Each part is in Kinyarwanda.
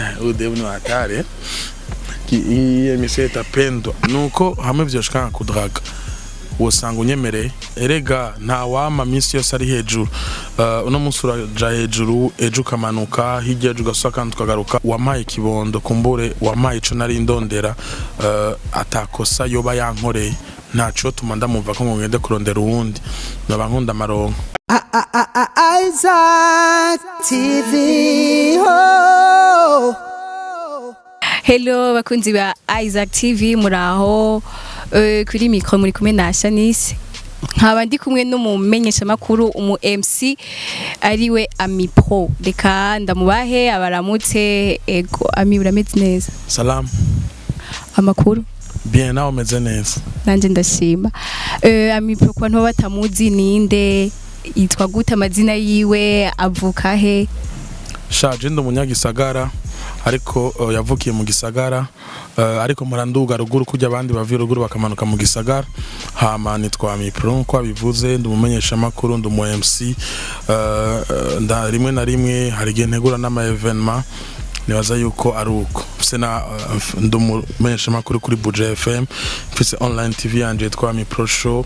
udevu ni hatari Ki- iyi emisiyo itapendwa nuko hamwe vyoshika nka kudraga wosanga unyemereye. Erega nta wama minsi yose ari hejuru. Uh, uno munsi uraja hejuru ejo ukamanuka hirya ejo ugasubira kandi ukagaruka wampaye ikibondo kumbure wampaye ico nari ndondera. Uh, atakosa yoba yankoreye. Ntaco tuma ndamumva ko ngende kurondera uwundi. Noba nkunda amaronko. Hello bakunzi ba Isaac TV muraho eh, kuri micro muri kumwe na Shanice. Nkaba ndi kumwe n'umumenyesha makuru umu MC ari we Ami Pro. Reka ndamubahe abaramutse ego Ami urameze neza? Salamu amakuru? Bien nawe umeze neza. Nanje ndashima. Eh, Ami Pro kwa nto batamuzi ninde yitwa gute amazina yiwe? Avuka he? Shaje ndi umunyagisagara ariko uh, yavukiye mu gisagara uh, ariko muranduga ruguru kujya abandi bavuye ruguru bakamanuka mu gisagara. Hama nitwa mipro nko abivuze ndi umumenyesha makuru ndi umu MC uh, rimwe na rimwe hari igihe ntegura n'ama evenement nibaza yuko ari uko. Mfise na uh, ndi umumenyesha makuru kuri Buja FM mfise online TV yanje yitwa Mipro Show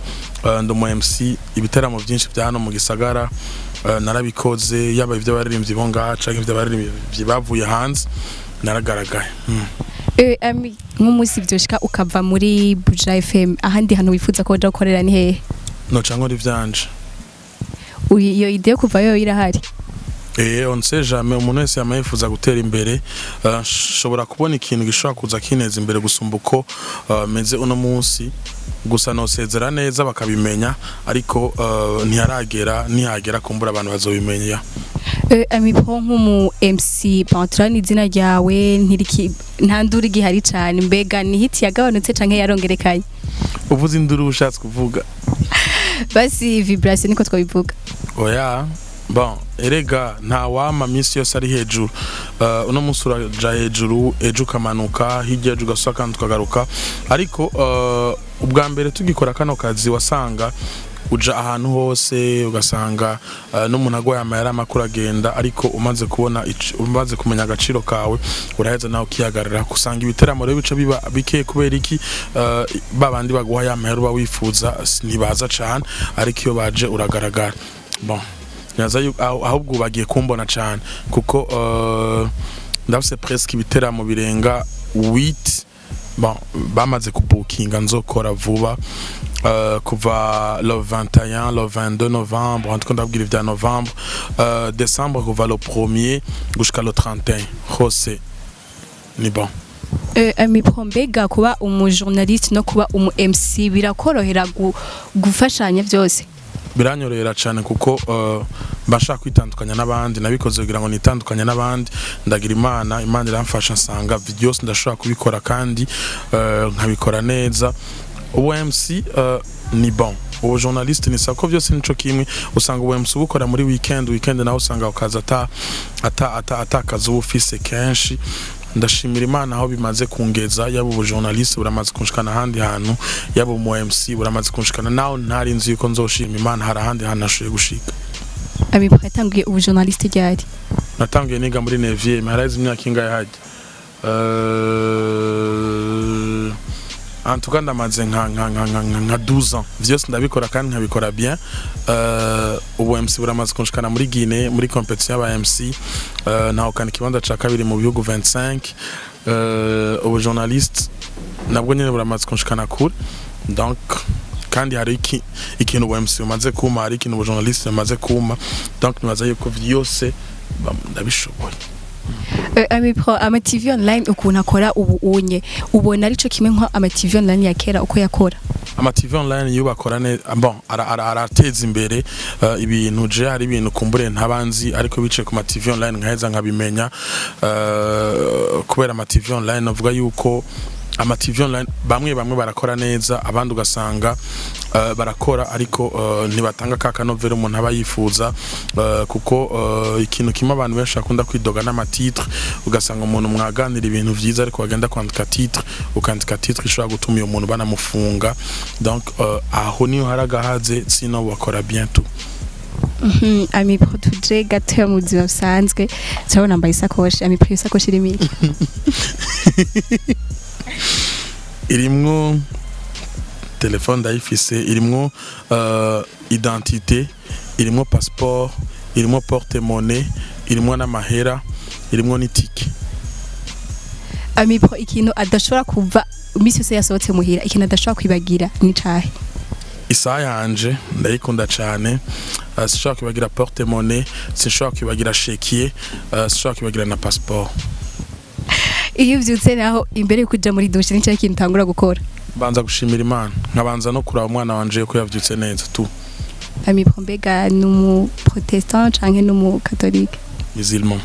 ndi umu MC ibiteramo byinshi bya hano mu gisagara narabikoze yaba ivy'abaririmbyi bo ngaha canke ivy'abaririmbyi bavuye hanze naragaragaye. Mm. eh, nk'umunsi vyoshika ukava muri Buja FM ahandi hantu wifuza ko uja gukorera ni hehe? Noca nkora ivyanje. Uyi- iyo ide yo kuvayo irahari? Eh, on sait jamais umuntu wese yama yifuza gutera imbere. Nshobora kubona ikintu gishobora kuza kineza imbere gusumba uko meze uno munsi. Gusa nosezera neza bakabimenya ariko uh, ntiharagera nihagera kumbura abantu bazobimenya Eh, Amipo nk'umu MC Pantra ni izina ryawe ntiriki nta nduru igihari cyane. Mbega ni hiti yagabanutse canke yarongerekanye? Uvuze induru ushatse kuvuga. Basi vibration niko twabivuga. Oya bon erega nta wama minsi yose ari hejuru. Uh, uno munsi uraja hejuru ejo ukamanuka hirya ejo ugasubira kandi ukagaruka ariko uh, ubwa mbere tugikora kano kazi wasanga uja ahantu hose ugasanga uh, n'umuntu agwaye amayeri amakuru agenda ariko umaze kubona umaze kumenya agaciro kawe uraheza nawe ukihagarara usanga ibiteramo rero bica biba bike kubera iki? Uh, babandi baguha ya mahera uba wifuza ntibaza cane ariko iyo baje uragaragara. Bon ahubwo bagiye kumbona cane kuko uh, ndafise presque ibiteramo birenga 8 bon bamaze kubukinga nzokora vuba. Uh, kuva le 21 le 22 novembre en tout cas ivya novembre. Uh, décembre kuva le 1er gushika le 31 hose ni bon. Journaliste no MC birakorohera gu, gufashanya vyose biranyorohera cyane kuko uh, mba nshaka kwitandukanya n'abandi nabikoze kugira ngo nitandukanye n'abandi. Ndagira imana imana iramfasha nsanga byose ndashobora kubikora kandi uh, nkabikora neza. Ubu MC uh, ni bon. Ubu journaliste ni sako byose nico kimwe. Usanga ubu MC ubukora muri weekend weekend nawe usanga ukaza ata ata ata atakaza uba ufise kenshi. Ndashimira imana aho bimaze kungeza yaba ubu journaliste buramaze kunshikana ahandi hantu yaba umu MC buramaze kunshikana. Naho ntari nzi yuko nzoshima imana hari ahandi hantu nashoboye gushika. Amipo yatangiye ubu journaliste ryari? Natangiye niga muri nevième haraheze imyaka ingahe hajya cas ndamaze nka nka nka nka nka nka 12 ans. Vyose ndabikora kandi nkabikora bien. Ubu MC buramaze kunshikana muri Guinée muri competition y'aba MC euh, nahukana ikibanza ca kabiri mu bihugu 25 euh, ubu journaliste nabwo nyene buramaze kunshikana kure. Donc kandi hari iki ikintu ubu MC bumaze kuma hari ikintu ubu journaliste bumaze kuma. Donc nibaza yuko vyose ndabishoboye. Eh, Amipo ama TV online ukuntu akora ubu unye. Ubona arico kimwe nko ama TV online ya kera uko yakora. Ama TV online yo bakora ne bon ara- ara- arateza imbere uh, ibintu je hari ibintu kumbure ntabanzi ariko bice ku ma TV online nkaheza nkabimenya uh, kubera ama TV online navuga yuko ama TV online bamwe bamwe barakora neza abandi ugasanga uh, barakora ariko uh, ntibatanga ka kanovera umuntu aba yifuza uh, kuko uh, ikintu kimwe abantu benshi bakunda kwidoga n'amatitre ugasanga umuntu mwaganira ibintu vyiza ariko bagenda kwandika titre ukandika titre ishobora gutuma uyo muntu banamufunga. Donc uh, aho ni ho hari agahaze sino bakora bien tout. Mhm, amipro tuje gatoya mu buzima busanzwe. Turabona nambaye isakoshi amipro iyo sakoshi irimo iki? irimwo telefone ndayifise irimwo uh, identité irimwo passeport irimwo porte monnaie irimwo n'amahera irimwo n'itike. Amipro ikintu adashobora kuva iminsi yose yasohotse muhira ikintu adashobora kwibagira ni cahe isaha yanje ndayikunda cyane uh, sinshobora kwibagira porte monnaie sinshobora kwibagira shekiye uh, sinshobora kwibagira na passeport. Iyo uvyutse naho imbere yo kuja muri dushe ni cahe kintu utangura gukora. Mbanza gushimira imana. Nkabanza no kuraba umwana wanje ko yavyutse neza tu. Amipro mbega ni umu protestant canke ni umu katolike musulman.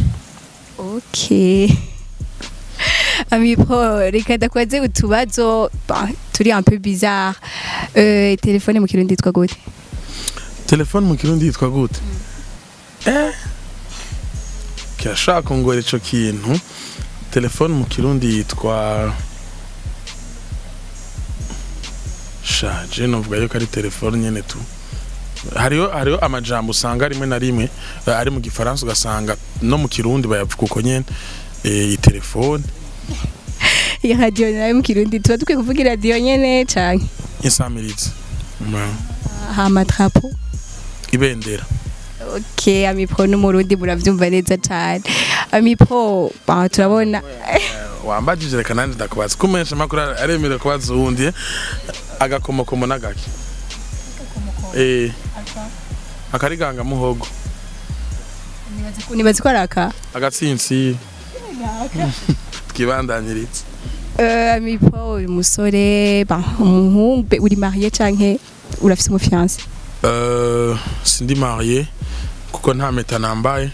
Ok. Amipro reka ndakwaze utubazo turi un peu bizarre. Euh, telefone mu kirundi yitwa gute? Telefone mu kirundi yitwa gute? Eh? Kirashaka kungora ico kintu. Telefone mu kirundi yitwa shaje novuga yuko ari telefone nyene tu. Hariho hariho amajambo usanga rimwe na rimwe eh, ari mu gifaransa ugasanga no mu kirundi bayavuga uko nyene eh, iyi telefone. Iyi radio na yo mu kirundi tuba dukwiye kuvuga iradiyo nyene canke insamirizi Mm. hama trapo ibendera. Ok amipro n'umurundi muravyumva neza cane. Amipro bah, turabona. Wambajije reka nanjye ndakubaza. Ko menshi amakuru aremerewe kubaza uwundi eh, agakomokomo? N'agake eh akariganga muhogo. Nibazi ko ari aka? Agatsinsi. Twibandanyiritse. Amipro uri umusore bah, umuhungu uri mariye canke urafise umufiance? Euh, sindi mariye kuko nta mpeta nambaye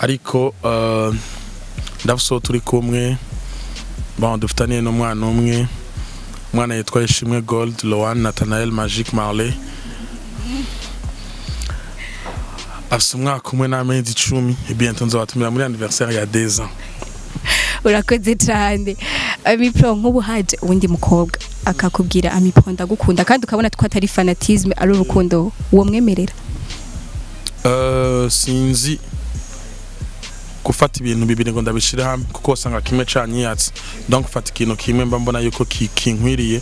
ariko euh, ndafise uwo turi kumwe dufitaniye n'umwana umwe umwana yitwa ishimwe gold loan nathanael magic marley. Afise umwaka umwe n'amezi icumi bientôt nzobatumira muri anniversaire ya ans. Urakoze cane amipro nk'ubu haje uwundi mukobwa akakubwira amipro ndagukunda. Kandi ukabona ko atari fanatisme ari urukundo uwo mwemerera Euh, sinzi gufata ibintu bibiri ngo ndabishire hamwe kuko usanga kimwe canyiyatse donc fata ikintu kimwe mba mbona yuko ki- kinkwiriye.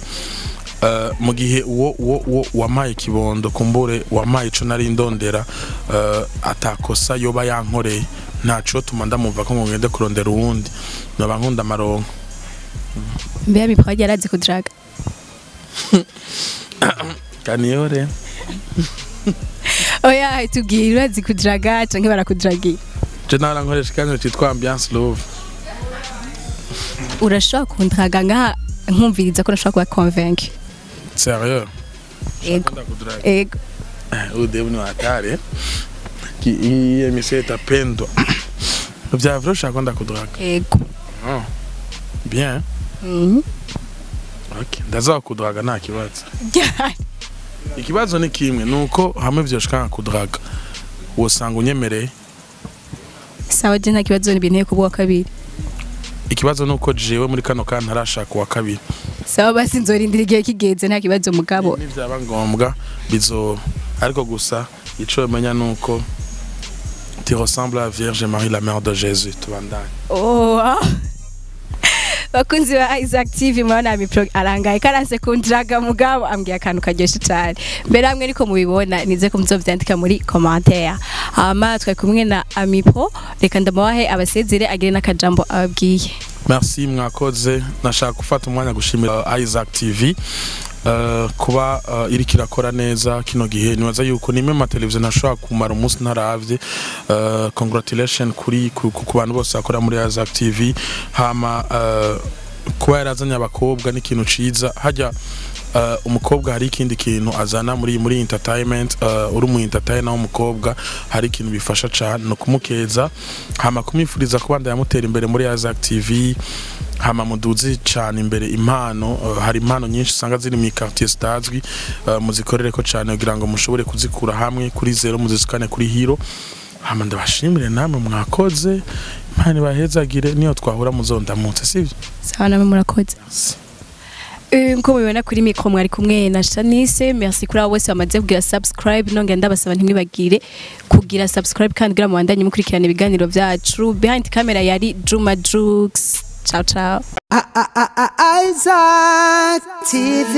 Uh, mu gihe uwo uwo uwo wamaye kibondo kumbure wamaye ico nari ndondera uh, atakosa yoba yankoreye. Ntaco tuma ndamumva ko ngo ngende kurondera uwundi. Noba nkunda amaronko. Mbere amipro yagiye arazi kudraga kaniyore. oya tubwire urazi kudraga canke barakudragiye? Je narankoresha ikiganiro citwa ambiance love. Urashobora kundraga nka nkumviriza ko nashobora kuba convaincre sérieux? Ego. ego. Udebu ni hatari. Ki- hii emission itapendwa vya vile ushaka kwenda kudraga? Ego. Oh. bien. Mhm. okay. ndaza kudraga nta kibazo. ikibazo ni kimwe nuko hamwe vyoshika kudraga wosanga unyemereye sawa je nta kibazo nibinteye kuba uwa kabiri? Ikibazo nuko jewe muri kano kandi ntarashaka uwa kabiri. Sawa basi nzorindira igihe kigenze nta kibazo mugabo. Nivyaba ngombwa bizo ariko gusa ico menya nuko tu ressembles à Vierge Marie la mère de Jésus tubandanye Oh, wow. Bakunzi ba Isaac TV murabona mipro arangaye karanse kundraga mugabo. Ambwiye akantu karyoshe cyane mbere hamwe ariko mubibona nize ko muzovyandika muri commentaire. Hama twari kumwe na Amipo. Reka ndamubahe abasezere agire n'akajambo ababwiye. Merci mwakoze. Nashaka gufata umwanya gushimira Isaac TV kuba uh, iriko irakora neza kino gihe. Nibaza yuko nimwe ma televiziyo ntashobora kumara umunsi ntaravye. Uh, congratulation kuri ku, bantu bose bakora muri Isaac TV hama kuba yarazanye abakobwa n'ikintu ciza. Hajya umukobwa hari ikindi kintu azana muri muri entertainment uh, uri mu entertainer w'umukobwa hari ikintu bifasha cyane no kumukeza hama kumwifuriza kuba ndayamutera imbere muri Isaac TV hama muduzi cyane imbere impano uh, hari impano nyinshi usanga ziri mu quartier zitazwi muzikorere ko cyane kugira ngo mushobore kuzikura hamwe kuri zero muzisukane kuri hero. Hama ndabashimire namwe mwakoze imana ibahezagire niyo twahura muzondamutse sivyo? Sawa namwe murakoze. Eh, nko mubibona kuri mikro mwari kumwe na Shanice. Merci kuri abo bose bamaze kugira subscribe. Nongera ndabasaba ntimwibagire kugira subscribe kandi kugira mubandanye mukurikirana ibiganiro byacu. Behind camera yari Juma Jux. Ciao ciao. Isaac TV.